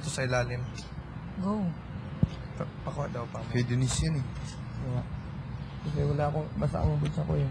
dito sa ilalim. Go. Pa- Pakuha daw pa. Kay Denise yan eh. Diba? Kasi wala akong, basta ang bulsa ko eh.